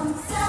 감사합니다.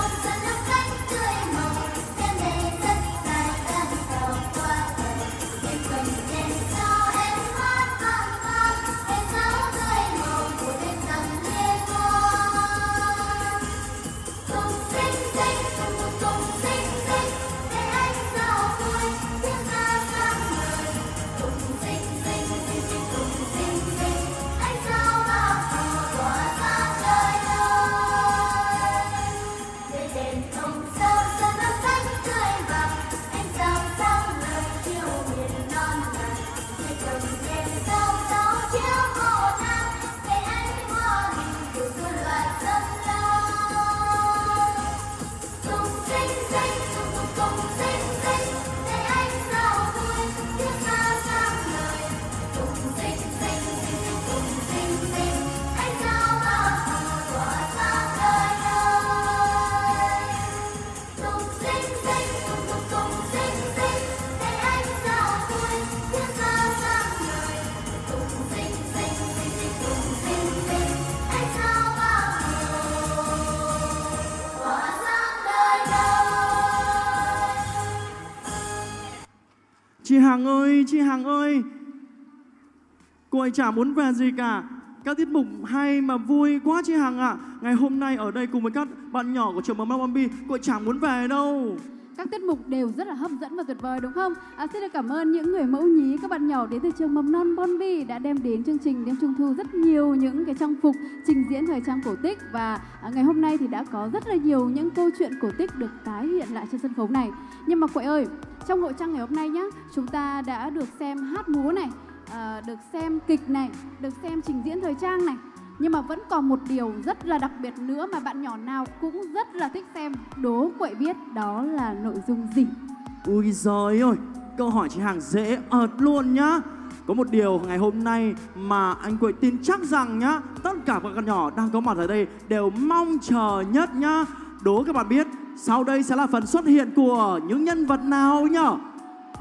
Chị Hằng ơi, chị Hằng ơi. Cô ấy chả muốn về gì cả. Các tiết mục hay mà vui quá chị Hằng ạ. Ngày hôm nay ở đây cùng với các bạn nhỏ của trường mầm non Bambi, cô ấy chẳng muốn về đâu. Các tiết mục đều rất là hấp dẫn và tuyệt vời đúng không? À, xin được cảm ơn những người mẫu nhí, các bạn nhỏ đến từ trường mầm non Bonbi đã đem đến chương trình đêm trung thu rất nhiều những cái trang phục trình diễn thời trang cổ tích và à, ngày hôm nay thì đã có rất là nhiều những câu chuyện cổ tích được tái hiện lại trên sân khấu này. Nhưng mà quậy ơi, trong hội trang ngày hôm nay nhá, chúng ta đã được xem hát múa này, à, được xem kịch này, được xem trình diễn thời trang này, nhưng mà vẫn còn một điều rất là đặc biệt nữa mà bạn nhỏ nào cũng rất là thích xem đố quậy biết đó là nội dung gì Ui giời ơi, câu hỏi chị Hằng dễ ợt luôn nhá. Có một điều ngày hôm nay mà anh Quệ tin chắc rằng nhá, tất cả các con nhỏ đang có mặt ở đây đều mong chờ nhất nhá. Đố các bạn biết, sau đây sẽ là phần xuất hiện của những nhân vật nào nhá.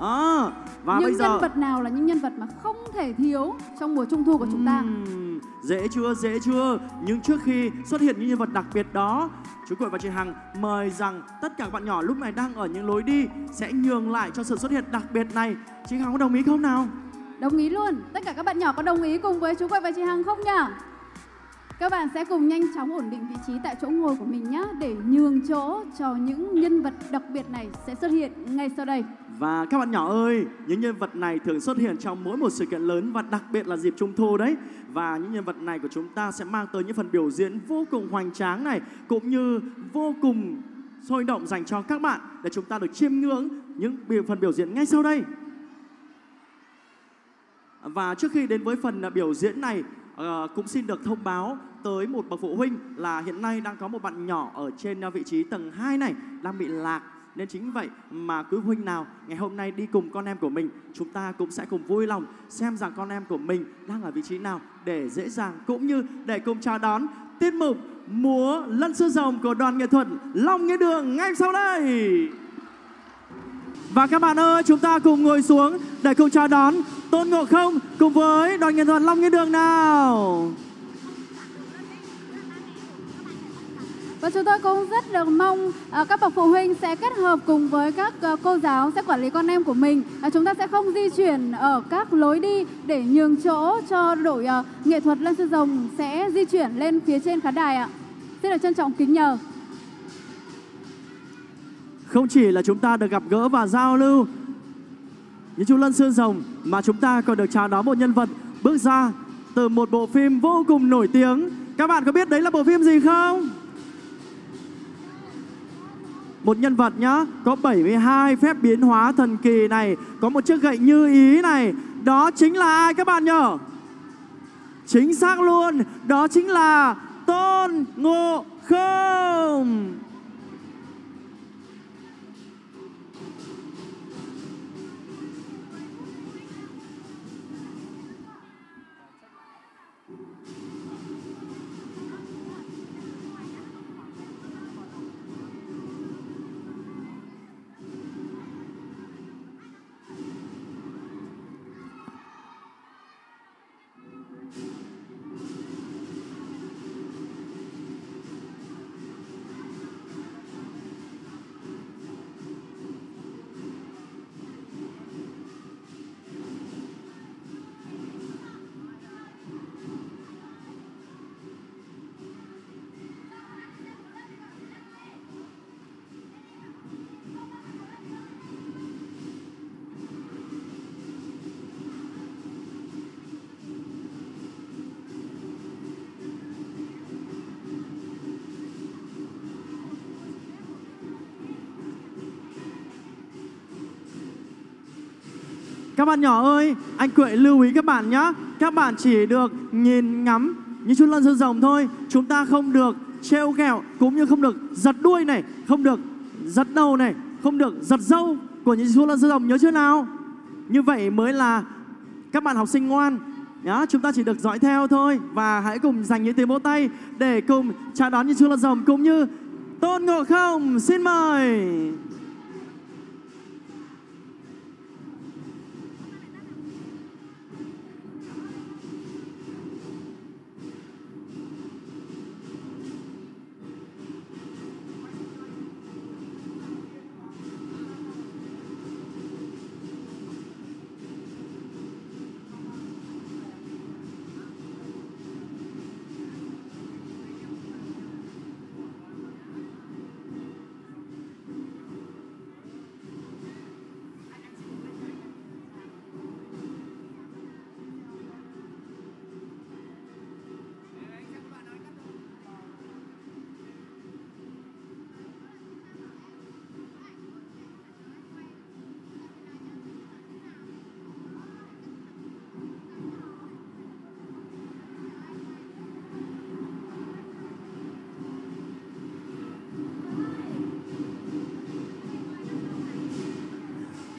À, và những bây giờ nhân vật nào là những nhân vật mà không thể thiếu trong mùa trung thu của chúng ta Ừm, dễ chưa, dễ chưa? Nhưng trước khi xuất hiện những nhân vật đặc biệt đó, chú Quệ và chị Hằng mời rằng tất cả các bạn nhỏ lúc này đang ở những lối đi sẽ nhường lại cho sự xuất hiện đặc biệt này. Chị Hằng có đồng ý không nào? đồng ý luôn tất cả các bạn nhỏ có đồng ý cùng với chú quậy và chị hằng không nhỉ các bạn sẽ cùng nhanh chóng ổn định vị trí tại chỗ ngồi của mình nhé để nhường chỗ cho những nhân vật đặc biệt này sẽ xuất hiện ngay sau đây Và các bạn nhỏ ơi, những nhân vật này thường xuất hiện trong mỗi một sự kiện lớn và đặc biệt là dịp Trung thu đấy. Và những nhân vật này của chúng ta sẽ mang tới những phần biểu diễn vô cùng hoành tráng này cũng như vô cùng sôi động dành cho các bạn để chúng ta được chiêm ngưỡng những phần biểu diễn ngay sau đây. Và trước khi đến với phần à, biểu diễn này ờ, cũng xin được thông báo tới một bậc phụ huynh là hiện nay đang có một bạn nhỏ ở trên ờ, vị trí tầng 2 này đang bị lạc nên chính vậy mà cứ huynh nào ngày hôm nay đi cùng con em của mình chúng ta cũng sẽ cùng vui lòng xem rằng con em của mình đang ở vị trí nào để dễ dàng cũng như để cùng chào đón tiết mục múa lân sư rồng của đoàn nghệ thuật Long Nghĩa Đường ngay sau đây. Và các bạn ơi, chúng ta cùng ngồi xuống để cùng chào đón Tôn Ngộ Không cùng với đoàn nghệ thuật Long Nghĩa Đường nào. Và chúng tôi cũng rất được mong à, các bậc phụ huynh sẽ kết hợp cùng với các à, cô giáo sẽ quản lý con em của mình. À, chúng ta sẽ không di chuyển ở các lối đi để nhường chỗ cho đội à, nghệ thuật Lân Sư Rồng sẽ di chuyển lên phía trên khán đài ạ. Xin được trân trọng kính nhờ. Không chỉ là chúng ta được gặp gỡ và giao lưu những chú Lân sư Rồng mà chúng ta còn được chào đón một nhân vật bước ra từ một bộ phim vô cùng nổi tiếng. Các bạn có biết đấy là bộ phim gì không? Một nhân vật nhá, có 72 phép biến hóa thần kỳ này, có một chiếc gậy như ý này, đó chính là ai các bạn nhở Chính xác luôn, đó chính là Tôn Ngộ Không. Các bạn nhỏ ơi, anh Quệ lưu ý các bạn nhé. Các bạn chỉ được nhìn ngắm như chú lân sơn rồng thôi. Chúng ta không được treo ghẹo cũng như không được giật đuôi này, không được giật đầu này, không được giật râu của những chú lân sơn rồng nhớ chưa nào? Như vậy mới là các bạn học sinh ngoan nhá chúng ta chỉ được dõi theo thôi và hãy cùng dành những tiếng vỗ tay để cùng chào đón những chú lân rồng cũng như tôn ngộ không xin mời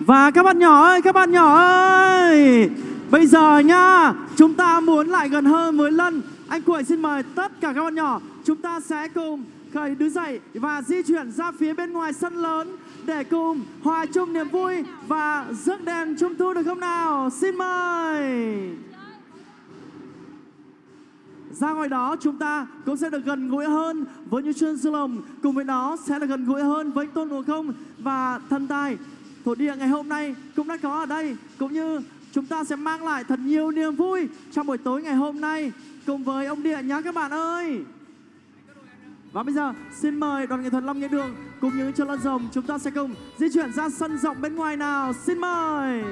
Và các bạn nhỏ ơi, các bạn nhỏ ơi. Bây giờ nha Chúng ta muốn lại gần hơn với Lân Anh Quẩy xin mời tất cả các bạn nhỏ. Chúng ta sẽ cùng khởi đứng dậy Và di chuyển ra phía bên ngoài sân lớn Để cùng hòa chung niềm vui Và rước đèn trung thu được không nào? Xin mời. Ra ngoài đó chúng ta cũng sẽ được gần gũi hơn với những chuyên sư lồng. Cùng với đó sẽ được gần gũi hơn với tôn ngộ không và thần tài thổ địa ngày hôm nay cũng đã có ở đây. Cũng như chúng ta sẽ mang lại thật nhiều niềm vui trong buổi tối ngày hôm nay cùng với ông địa nhé các bạn ơi. Và bây giờ xin mời đoàn nghệ thuật Long Nghĩa Đường cùng những chân lân rồng, chúng ta sẽ cùng di chuyển ra sân rộng bên ngoài nào. Xin mời!